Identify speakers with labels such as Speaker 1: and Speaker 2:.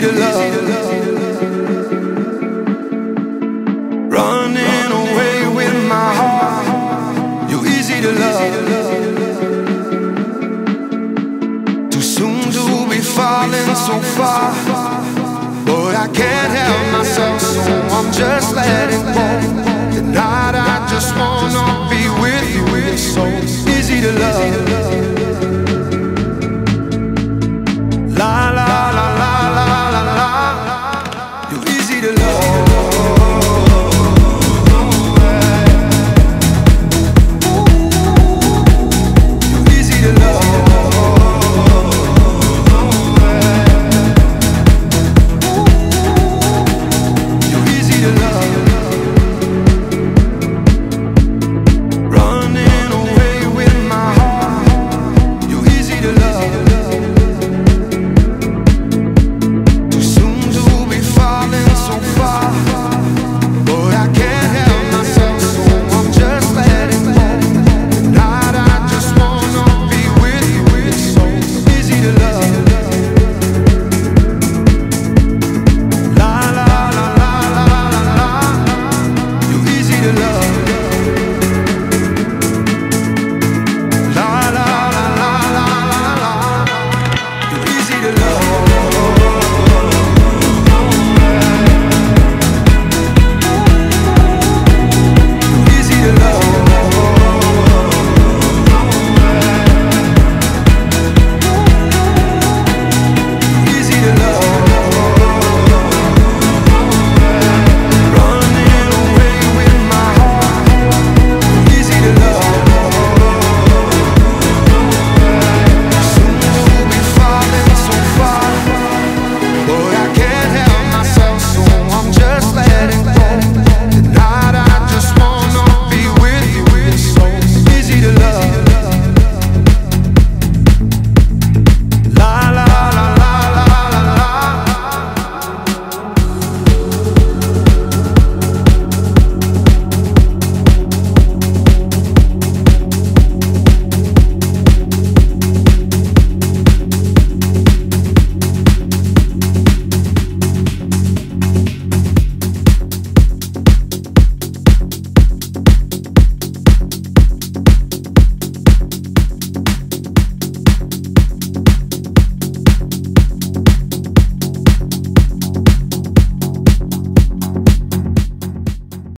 Speaker 1: easy to love. Running away with my heart. You're easy to love. Too soon to be falling so far. But I can't help myself, so I'm just letting.